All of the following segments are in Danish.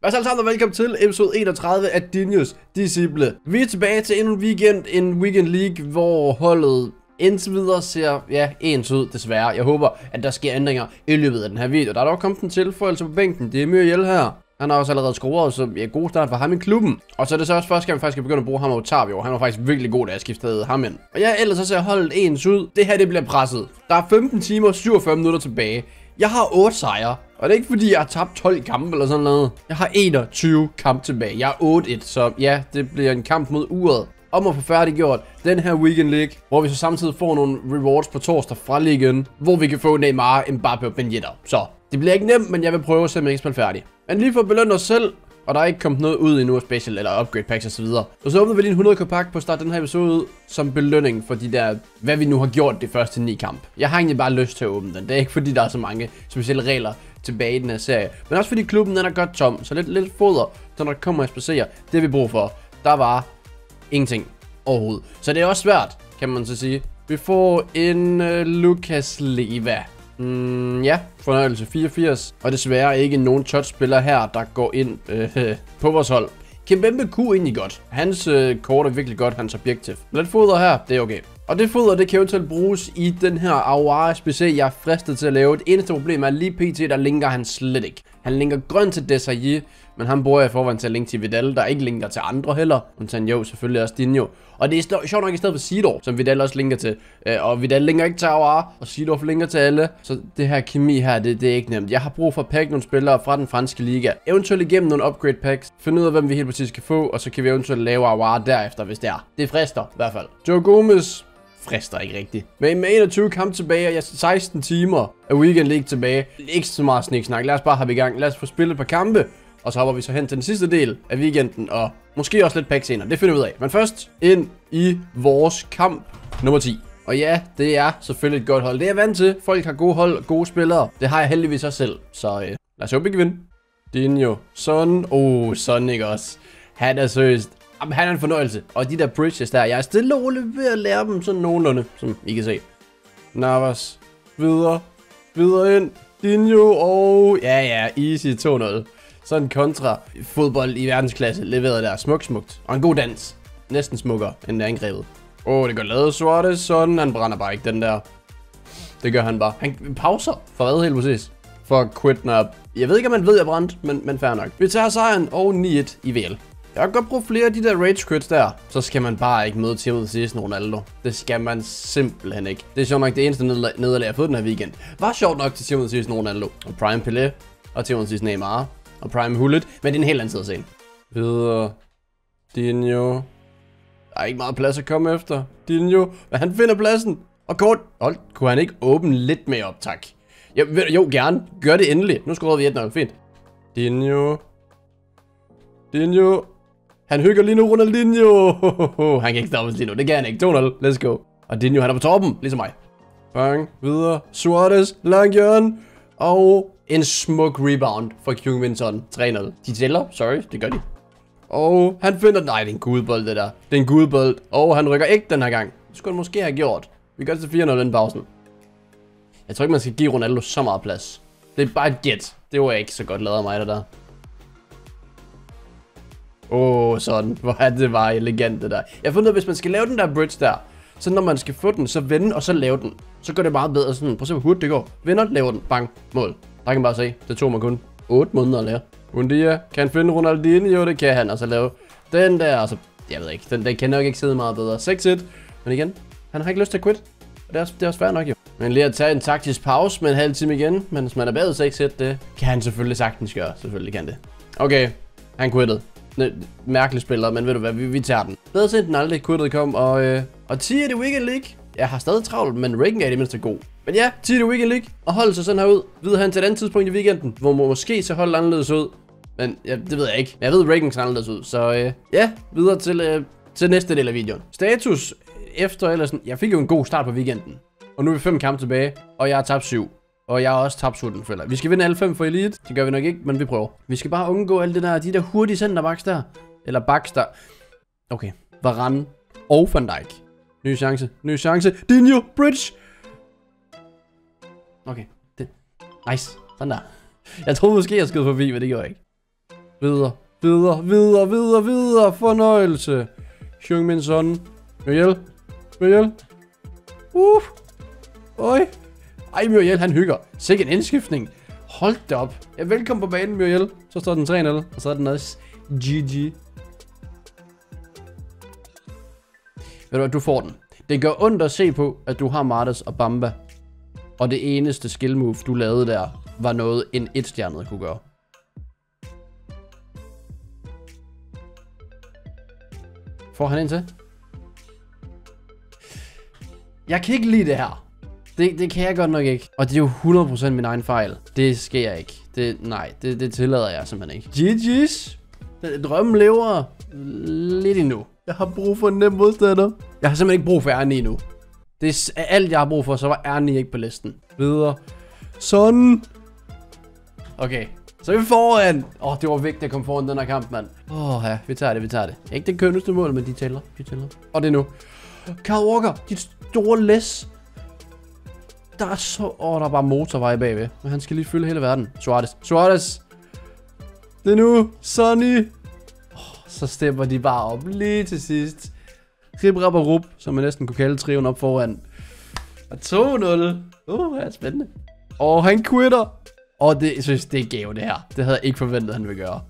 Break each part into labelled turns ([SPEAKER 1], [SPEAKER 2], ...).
[SPEAKER 1] Hvad så alle sammen, og velkommen til episode 31 af Dinius Disciple. Vi er tilbage til endnu en weekend, en weekend league, hvor holdet indtil videre ser, ja, ens ud desværre. Jeg håber, at der sker ændringer i løbet af den her video. Der er dog kommet en tilføjelse på bænken, det er Muriel her. Han har også allerede scoret, så ja, god start for ham i klubben. Og så er det så også første gang, vi faktisk begynde at bruge ham over Otavio. Han var faktisk virkelig god, da jeg skiftede ham ind. Og ja, ellers så ser holdet ens ud. Det her, det bliver presset. Der er 15 timer og 47 minutter tilbage. Jeg har 8 sejre, og det er ikke fordi, jeg har tabt 12 kampe eller sådan noget. Jeg har 21 kampe tilbage. Jeg er 8-1, så ja, det bliver en kamp mod uret. Om at få færdiggjort den her Weekend League, hvor vi så samtidig får nogle rewards på torsdag fra ligaen, hvor vi kan få Neymar, Mbappe og Ben Yedder. Så det bliver ikke nemt, men jeg vil prøve at se, om jeg kan færdig. Men lige for at belønne os selv, og der er ikke kommet noget ud endnu af special eller upgrade packs osv. Og så åbner vi lige en 100 k pakke på start den her episode ud, som belønning for de der, hvad vi nu har gjort det første 9 kamp. Jeg har egentlig bare lyst til at åbne den. Det er ikke fordi, der er så mange specielle regler tilbage i den her serie. Men også fordi klubben den er godt tom, så lidt, lidt foder, så når der kommer og spacerer, det vi brug for. Der var ingenting overhovedet. Så det er også svært, kan man så sige. Vi får en uh, Lucas Leva. Mm, ja, fornøjelse 84. Og desværre ikke nogen touchspiller her, der går ind øh, på vores hold. Kimpembe kunne egentlig godt. Hans øh, kort er virkelig godt, hans objektiv. Lidt foder her, det er okay. Og det foder, det kan eventuelt bruges i den her Aurora SPC, jeg er fristet til at lave. Det eneste problem er lige pt, der linker han slet ikke. Han linker grøn til Desai, men han bruger jeg forvejen til at linke til Vidal, der ikke linker til andre heller. Undtagen jo, selvfølgelig også Dinjo. Og det er sjovt nok i stedet for Sidor, som Vidal også linker til. Øh, og Vidal linker ikke til Aurora, og Sidor linker til alle. Så det her kemi her, det, det er ikke nemt. Jeg har brug for at pakke nogle spillere fra den franske liga. Eventuelt igennem nogle upgrade packs. Finde ud af, hvem vi helt præcis skal få, og så kan vi eventuelt lave Aurora derefter, hvis det er. Det frister i hvert fald. Joe Gomez, frister ikke rigtigt. Men med 21 kampe tilbage, og jeg 16 timer af weekend league tilbage. Ikke så meget sniksnak. Lad os bare have i gang. Lad os få spillet et par kampe. Og så hopper vi så hen til den sidste del af weekenden, og måske også lidt pack senere. Det finder vi ud af. Men først ind i vores kamp nummer 10. Og ja, det er selvfølgelig et godt hold. Det er jeg vant til. Folk har gode hold, og gode spillere. Det har jeg heldigvis også selv. Så øh, lad os håbe, vi kan vinde. Dinho. Son. Oh, Son ikke også. Han er seriøst. Jamen, han er en fornøjelse. Og de der bridges der, jeg er stille og roligt ved at lære dem sådan nogenlunde, som I kan se. Navas. Videre. Videre ind. Dinjo, Og ja, ja, easy 2-0. Sådan kontra fodbold i verdensklasse leveret der smukt smukt. Og en god dans. Næsten smukkere end angrebet. Åh, oh, det går lavet Suarez sådan. Han brænder bare ikke den der. Det gør han bare. Han pauser for hvad helt præcis. For at quit Jeg ved ikke, om man ved, at jeg brændte, men, men fair nok. Vi tager sejren og 9-1 i VL. Jeg kan godt bruge flere af de der rage crits der. Så skal man bare ikke møde Timothy Season Ronaldo. Det skal man simpelthen ikke. Det er sjovt nok det eneste nederlag, jeg har fået den her weekend. Var sjovt nok til Timothy Season Ronaldo. Og Prime Pelé. Og Timothy Neymar og Prime Hullet, men det er en helt anden side at se. Videre. Dinho. Der er ikke meget plads at komme efter. Dinho, men han finder pladsen. Og kort. Hold, kunne han ikke åbne lidt mere op, tak? Jo, jo gerne. Gør det endelig. Nu skruer vi et nok. Fint. Dinho. Dinho. Han hygger lige nu Ronaldinho. han kan ikke stoppes lige nu. Det kan han ikke. 2-0. Let's go. Og Dinho, han er på toppen, ligesom mig. Bang. Videre. Suarez. Langjørn. Og en smuk rebound for Kjungminson. 3-0. De tæller. Sorry, det gør de. Og han finder... Nej, det er en gudbold, det der. Det er en gudbold. Og han rykker ikke den her gang. Det skulle han måske have gjort. Vi gør det til 4-0 den pausen. Jeg tror ikke, man skal give Ronaldo så meget plads. Det er bare et gæt. Det var ikke så godt lavet af mig, det der. Åh, oh, sådan. Hvor er det bare elegant, det der. Jeg har fundet ud af, hvis man skal lave den der bridge der, så når man skal få den, så vende og så lave den. Så går det meget bedre sådan. Prøv at se, hvor hurtigt det går. Vender, laver den. Bang. Mål. Der kan man bare se. Det tog mig kun 8 måneder at lære. Bundia. Kan han finde Ronaldinho? Jo, det kan han. Og så lave den der. Altså, jeg ved ikke. Den, den kan nok ikke sidde meget bedre. 6-1. Men igen, han har ikke lyst til at quit. Og det er, også, det er også fair nok jo. Men lige at tage en taktisk pause med en halv time igen. Men hvis man er bagud 6-1, det kan han selvfølgelig sagtens gøre. Selvfølgelig kan det. Okay, han quittede. Mærkelig spiller, men ved du hvad, vi, vi tager den. Bedre sent den aldrig, quittet kom, og, øh, og 10 i det Weekend League. Jeg har stadig travlt, men Reagan er i det mindste god. Men ja, 10 i det Weekend League, og holde sig sådan her ud. Videre han til et andet tidspunkt i weekenden, hvor må måske så holdet anderledes ud. Men ja, det ved jeg ikke. Jeg ved, Reagan ser anderledes ud, så øh, ja, videre til, øh, til næste del af videoen. Status efter eller sådan, jeg fik jo en god start på weekenden. Og nu er vi fem kampe tilbage, og jeg har tabt syv. Og jeg har også tabt sulten, føler Vi skal vinde alle fem for Elite. Det gør vi nok ikke, men vi prøver. Vi skal bare undgå alle det der, de der hurtige centerbacks der. Eller backs der. Okay. Varane og Van Dijk. Ny chance. Ny chance. Dinho. Bridge. Okay. Det. Nice. Sådan der. Jeg troede måske, jeg skød forbi, men det gjorde jeg ikke. Videre. Videre, videre, videre, videre. Fornøjelse. Sjung min son. Muriel. Muriel. Uh. Oj. Ej, Muriel, han hygger. Sikke en indskiftning. Hold da op. Ja, velkommen på banen, Muriel. Så står den 3-0, og så er den også GG. Ved du hvad, du får den. Det gør ondt at se på, at du har Martes og Bamba. Og det eneste skill move, du lavede der, var noget en etstjernet kunne gøre. Får han en til? Jeg kan ikke lide det her. Det, det kan jeg godt nok ikke. Og det er jo 100% min egen fejl. Det sker ikke. Det, nej, det, det tillader jeg simpelthen ikke. GG's. Drømmen lever lidt endnu. Jeg har brug for en nem modstander. Jeg har simpelthen ikke brug for Ernie endnu. Det er alt, jeg har brug for, så var Ernie ikke på listen. Videre. Sådan. Okay. Så er vi foran. Åh, oh, det var vigtigt at komme foran den her kamp, mand. Åh, oh, ja. Vi tager det, vi tager det. Ikke det kønneste mål, men de tæller. De tæller. Og det er nu. Carl Walker, dit store læs. Der er så... Åh, oh, der er bare motorvej bagved. Men han skal lige fylde hele verden. Suarez. Suarez. Det er nu. Sonny. Oh, så stepper de bare op lige til sidst. Rip, rap og rup, som man næsten kunne kalde triven op foran. Og 2-0. Uh, det er spændende. Og han quitter. Og det, jeg synes, det er gave, det her. Det havde jeg ikke forventet, han ville gøre.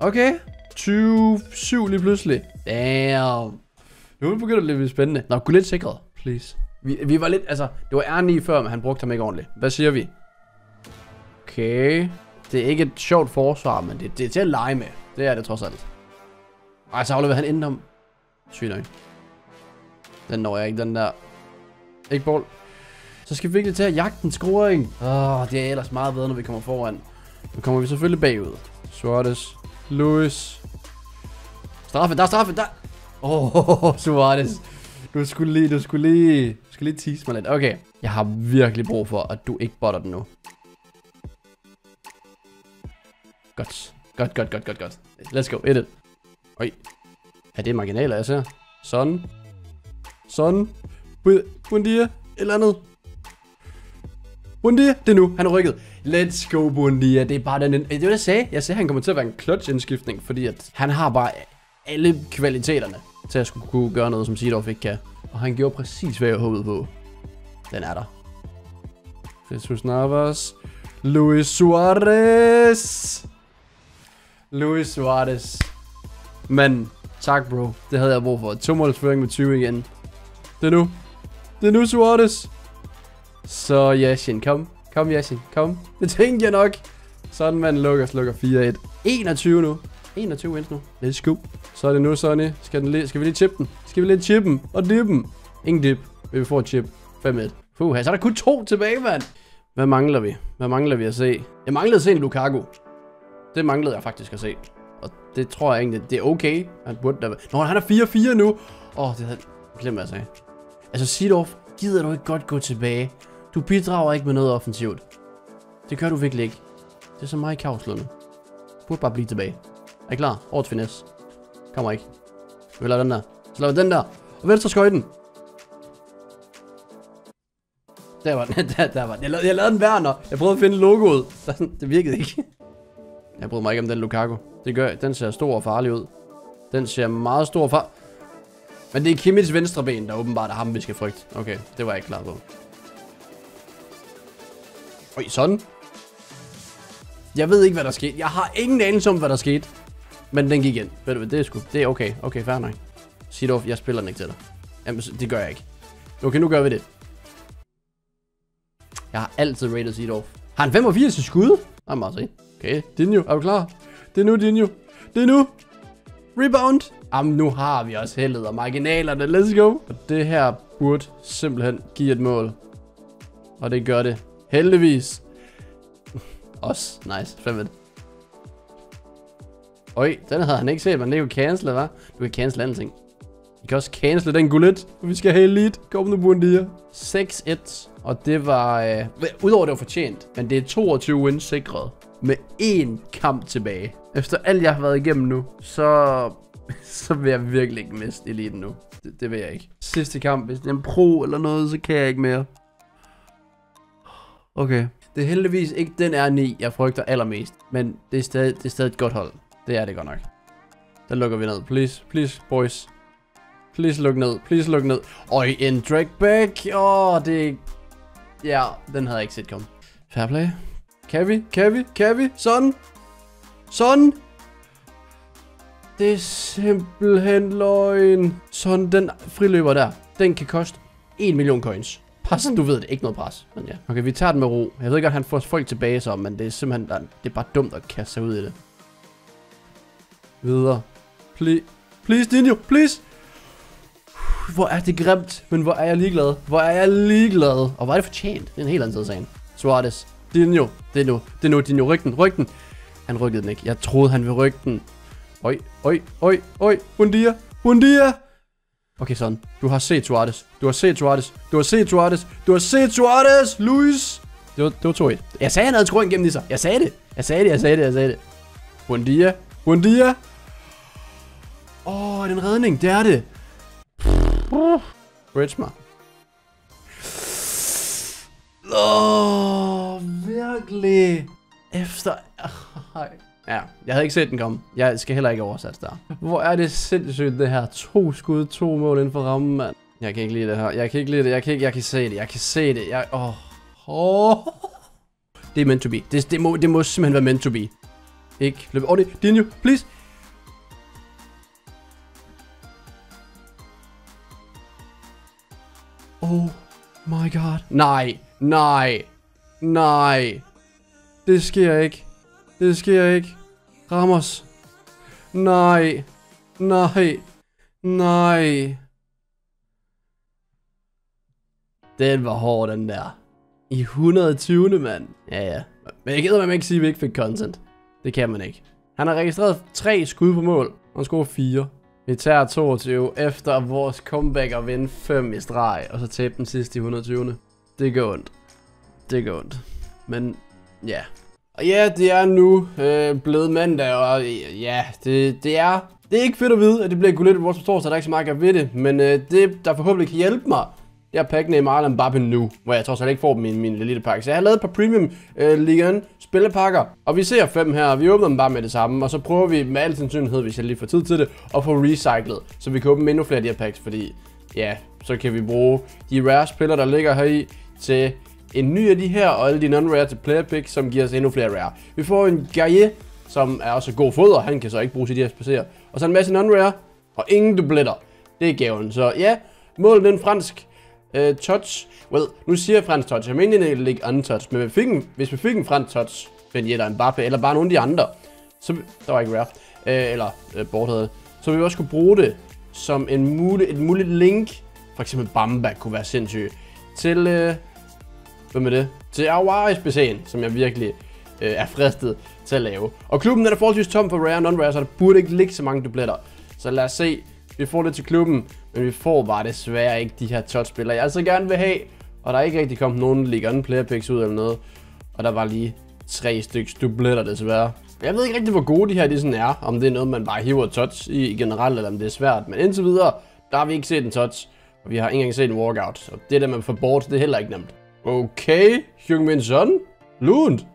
[SPEAKER 1] Okay. 27 lige pludselig. Damn. Nu begynder det at blive spændende. Nå, gå lidt sikret, please. Vi, vi var lidt, altså, det var R9 før, men han brugte ham ikke ordentligt. Hvad siger vi? Okay. Det er ikke et sjovt forsvar, men det, det er til at lege med. Det er det trods alt. Ej, så afleverer han inden om. Sygt nok. Den når jeg ikke, den der. Ikke bold. Så skal vi virkelig til at jagte en scoring. Åh, oh, det er ellers meget bedre, når vi kommer foran. Nu kommer vi selvfølgelig bagud. Suarez. Luis. Straffe, der er straffe, der. Åh, oh, Suarez. Du skulle lige, du skulle lige, skal lige tease mig lidt. Okay, jeg har virkelig brug for, at du ikke botter den nu. Godt. Godt, godt, godt, godt, godt. Let's go, edit. it. Oj. Er det marginaler, jeg ser. Sådan. Sådan. Bundia. Eller andet. Bundia. Det er nu. Han er rykket. Let's go, Bundia. Det er bare den... Det var det, jeg sagde. Jeg sagde, han kommer til at være en clutch indskiftning, fordi at han har bare alle kvaliteterne til at skulle kunne gøre noget, som Seedorf ikke kan. Og han gjorde præcis, hvad jeg håbede på. Den er der. Jesus Navas. Luis Suarez. Luis Suarez. Men, tak bro. Det havde jeg brug for. To målsføring med 20 igen. Det er nu. Det er nu Suarez. Så Yashin, kom. Kom Yashin, kom. Det tænkte jeg nok. Sådan man lukker, slukker 4-1. 21 nu. 21 wins nu. Let's go. Så er det nu, Sonny. Skal, den lige, skal vi lige chippe den? Skal vi lige chippe den og dippen? Ingen dip. Vi får chip. 5-1. Puh, så er der kun to tilbage, mand. Hvad mangler vi? Hvad mangler vi at se? Jeg manglede at se en Lukaku. Det manglede jeg faktisk at se. Og det tror jeg egentlig, det er okay. Han burde da Nå, han er 4-4 nu. Åh, oh, det havde jeg hvad jeg sagde. Altså, Sidorf, gider du ikke godt gå tilbage? Du bidrager ikke med noget offensivt. Det gør du virkelig ikke. Det er så meget kaos nu. Burde bare blive tilbage. Er I klar? Årets finesse. Kommer ikke. Vi laver den der. Så laver vi den der. Og venstre skøjten. Der var den. Der, der var den. Jeg lavede, jeg lavede den Werner. Jeg prøvede at finde logoet. Det virkede ikke. Jeg bryder mig ikke om den Lukaku. Det gør, den ser stor og farlig ud. Den ser meget stor og farlig. Men det er Kimmits venstre ben, der åbenbart er ham, vi skal frygte. Okay, det var jeg ikke klar på. Oj, sådan. Jeg ved ikke, hvad der skete. Jeg har ingen anelse om, hvad der skete. Men den gik ind. Ved du hvad, det er sgu. Det er okay. Okay, fair nok. Sidorf, jeg spiller den ikke til dig. Jamen, det gør jeg ikke. Okay, nu gør vi det. Jeg har altid rated Sidorf. Har han 85 i skud? Jamen, altså, meget se. Okay, Dinjo, er du klar? Det er nu, Dinjo. Det er nu. Rebound. Jamen, nu har vi også heldet og marginalerne. Let's go. Og det her burde simpelthen give et mål. Og det gør det. Heldigvis. Også nice. 5 Øj, den havde han ikke set, men det er jo cancel, hva'? Du kan cancel andre ting. Vi kan også cancel den gullet, for vi skal have elite. Kom nu, Bundia. 6-1, og det var... Øh, Udover det var fortjent, men det er 22 wins sikret. Med én kamp tilbage. Efter alt, jeg har været igennem nu, så... så vil jeg virkelig ikke miste eliten nu. Det, det vil jeg ikke. Sidste kamp, hvis det er en pro eller noget, så kan jeg ikke mere. Okay. Det er heldigvis ikke den R9, jeg frygter allermest. Men det er stadig, det er stadig et godt hold. Det er det godt nok. Den lukker vi ned. Please, please, boys. Please luk ned. Please luk ned. Og en dragback. Åh, oh, det... Ja, den havde jeg ikke set komme. Fair play. Kan vi? Kan vi? Kan vi? Sådan. Sådan. Det er simpelthen løgn. Sådan, den friløber der, den kan koste 1 million coins. Pas, du ved det, ikke noget pres. Men ja. Okay, vi tager den med ro. Jeg ved godt, han får folk tilbage så, men det er simpelthen, det er bare dumt at kaste sig ud i det. Videre. Please, please, Dino, please. Hvor er det grimt, men hvor er jeg ligeglad. Hvor er jeg ligeglad. Og hvor er det fortjent. Det er en helt anden side af sagen. Suarez. Dino. Det er nu. Det er nu. Dino. Ryk den. Den. Han rykkede den ikke. Jeg troede, han ville rykke den. Oj, oj, oj, oj. Bundia. Bundia. Okay, sådan. Du har set Suarez. Du har set Suarez. Du har set Suarez. Du har set Suarez. Luis. Det var, det var 2-1. Jeg sagde, han havde skruet igennem sig. Jeg sagde det. Jeg sagde det, jeg sagde det, jeg sagde det. Bundia. Bundia. Åh, oh, det en redning. Det er det. Bridge Åh, oh, virkelig. Efter... Ja, jeg havde ikke set den komme. Jeg skal heller ikke oversætte der. Hvor er det sindssygt det her. To skud, to mål inden for rammen, mand. Jeg kan ikke lide det her. Jeg kan ikke lide det. Jeg kan, ikke, jeg kan se det. Jeg kan se det. Jeg... Åh. Oh. oh. Det er meant to be. Det, det, må, det må simpelthen være meant to be. Ikke løb. Åh, oh, det Dinjo, please. Oh my god. Nej. Nej. Nej. Det sker ikke. Det sker ikke. Ramos. Nej. Nej. Nej. Den var hård, den der. I 120. mand. Ja, ja. Men jeg gider, man ikke sige, at vi ikke fik content. Det kan man ikke. Han har registreret tre skud på mål. Og han scorer 4. Vi tager 22 efter vores comeback og vinde 5 i streg. Og så tabe den sidste i 120. Det går ondt. Det går ondt. Men ja, og ja, det er nu øh, blevet mandag, og ja, det, det er... Det er ikke fedt at vide, at det bliver gullet vores på torsdag, der er ikke så meget, at ved det. Men øh, det, der forhåbentlig kan hjælpe mig, det er pakke Neymar og Mbappe nu, hvor jeg trods alt ikke får min, min lille pakke. Så jeg har lavet et par premium øh, ligaen spillepakker, og vi ser fem her, og vi åbner dem bare med det samme, og så prøver vi med al sandsynlighed, hvis jeg lige får tid til det, at få recyclet, så vi kan åbne endnu flere af de her packs, fordi ja, så kan vi bruge de rare spillere, der ligger her i, til en ny af de her, og alle de non-rare til player pick, som giver os endnu flere rare. Vi får en Gaie, som er også god foder, han kan så ikke bruge sit de her spacerer. Og så en masse non-rare, og ingen dubletter. Det er gaven. Så ja, målet den fransk uh, touch. Well, nu siger jeg fransk touch. Jeg mener egentlig ikke untouch, men hvis vi fik en, hvis vi fik en fransk touch, Ben Yedder, Mbappe, eller bare nogle af de andre, så, der var ikke rare, uh, øh, eller øh, uh, borthede, så vi også kunne bruge det som en mulig, et muligt link. For eksempel Bamba kunne være sindssyg. Til, uh, hvem er det? Til Awaris SBC'en, som jeg virkelig øh, er fristet til at lave. Og klubben er er forholdsvis tom for rare og non-rare, så der burde ikke ligge så mange dubletter. Så lad os se. Vi får det til klubben, men vi får bare desværre ikke de her touch-spillere, jeg altså gerne vil have. Og der er ikke rigtig kommet nogen League On player picks ud eller noget. Og der var lige tre stykker dubletter desværre. Jeg ved ikke rigtig, hvor gode de her de sådan er. Om det er noget, man bare hiver touch i generelt, eller om det er svært. Men indtil videre, der har vi ikke set en touch. Og vi har ikke engang set en walkout. Så det der, man får bort, det er heller ikke nemt. Okay, Hyungmin Son. Lund. Det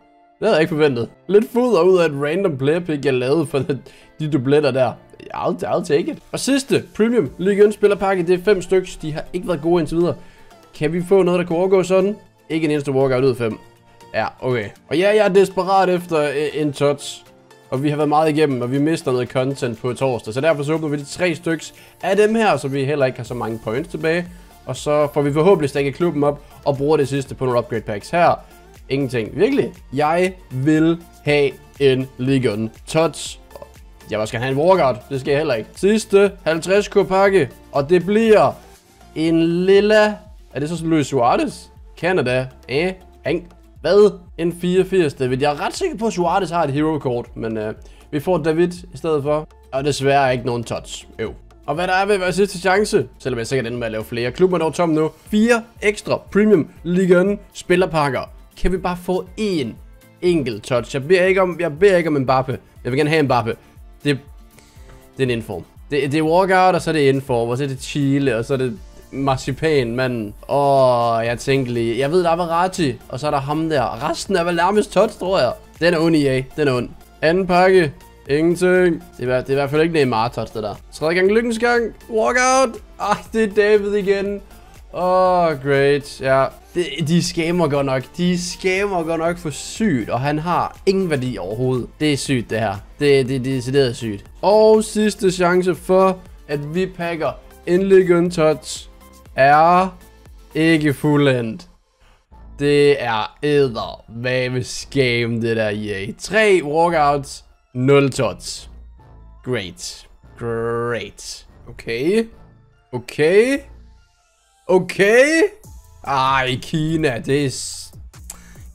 [SPEAKER 1] havde jeg ikke forventet. Lidt foder ud af et random player pick, jeg lavede for de dubletter der. I'll, I'll take it. Og sidste Premium League spillerpakke, det er fem stykker. De har ikke været gode indtil videre. Kan vi få noget, der kunne overgå sådan? Ikke en eneste walkout ud af fem. Ja, okay. Og ja, jeg er desperat efter øh, en touch. Og vi har været meget igennem, og vi mister noget content på torsdag. Så derfor så åbner vi de tre stykker af dem her, så vi heller ikke har så mange points tilbage. Og så får vi forhåbentlig stakket klubben op og bruger det sidste på nogle upgrade packs. Her, ingenting. Virkelig, jeg vil have en Legion Touch. Jeg vil også gerne have en workout. det skal jeg heller ikke. Sidste 50k pakke, og det bliver en lilla... Er det så Luis Suarez? Canada? Eh? Hank? Hvad? En 84 David. Jeg er ret sikker på, at Suarez har et hero-kort, men uh, vi får David i stedet for. Og desværre ikke nogen touch. Øv. Og hvad der er ved at være sidste chance, selvom jeg sikkert ender med at lave flere. Klubben er dog tom nu. Fire ekstra Premium Ligue spillerpakker. Kan vi bare få én enkelt touch? Jeg beder ikke om, jeg beder ikke om en Mbappe. Jeg vil gerne have Mbappe. Det, det er en inform. Det, det er walkout, og så er det inform, og så er det Chile, og så er det marcipan, mand. Åh, jeg tænkte lige. Jeg ved, der er Verratti, og så er der ham der. Resten er vel nærmest touch, tror jeg. Den er ond, A, Den er ond. Anden pakke. Ingenting. Det er, det er i hvert fald ikke Neymar touch, det der. Tredje gang lykkens gang. Walkout. Ah, det er David igen. Åh, oh, great. Ja, de, de scammer godt nok. De scammer godt nok for sygt, og han har ingen værdi overhovedet. Det er sygt, det her. Det, det, det, er decideret sygt. Og sidste chance for, at vi pakker en touch er ikke fuldendt. Det er æder med scam, det der EA. 3 walkouts, 0 touch. Great. Great. Okay. Okay. Okay. Ej, Kina, det er...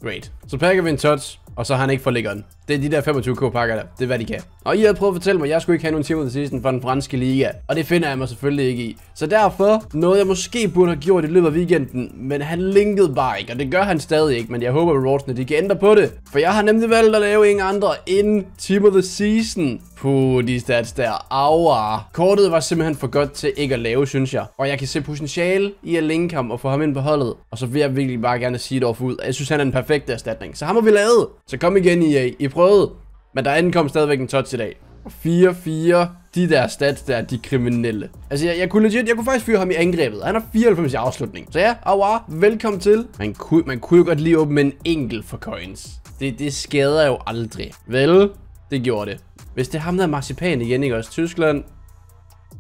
[SPEAKER 1] Great. Så pakker vi en touch, og så har han ikke forlæggeren. Det er de der 25k pakker der. Det er hvad de kan. Og I har prøvet at fortælle mig, at jeg skulle ikke have nogen team of the season for den franske liga. Og det finder jeg mig selvfølgelig ikke i. Så derfor, noget jeg måske burde have gjort i løbet af weekenden, men han linkede bare ikke, og det gør han stadig ikke. Men jeg håber, at Roadsene de kan ændre på det. For jeg har nemlig valgt at lave ingen andre end team of the season på de stats der. Aua. Ah. Kortet var simpelthen for godt til ikke at lave, synes jeg. Og jeg kan se potentiale i at linke ham og få ham ind på holdet. Og så vil jeg virkelig bare gerne sige det over ud. Jeg synes, han er en perfekt erstatning. Så ham har vi lavet. Så kom igen, EA. I prøvede. Men der ankom stadigvæk en touch i dag. 4-4. De der stats der, de kriminelle. Altså, jeg, jeg kunne legit, jeg kunne faktisk fyre ham i angrebet. Han har 94 i afslutning. Så ja, awa, velkommen til. Man kunne, man kunne jo godt lige åbne en enkelt for coins. Det, det skader jo aldrig. Vel, det gjorde det. Hvis det er ham, der er marcipan igen, ikke også? Tyskland,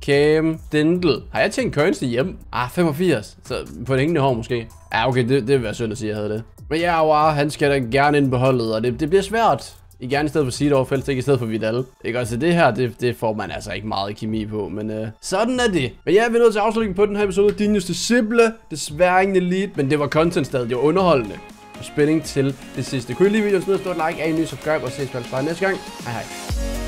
[SPEAKER 1] Cam, Dindel. Har jeg tænkt coins til hjem? Ah, 85. Så på en hængende hår måske. Ja, okay, det, det vil være synd at sige, at jeg havde det. Men ja, wow, han skal da gerne ind på holdet, og det, det bliver svært. I gerne i stedet for Seedorf, helst ikke i stedet for Vidal. Ikke? også det her, det, det får man altså ikke meget kemi på, men øh, sådan er det. Men ja, vi er nødt til afslutningen på den her episode. Din just simple, desværre ingen elite, men det var content stadig, det var underholdende. Og spænding til det sidste. Kunne I lide videoen, smid et stort like, er en ny subscribe, og ses på altså næste gang. Hej hej.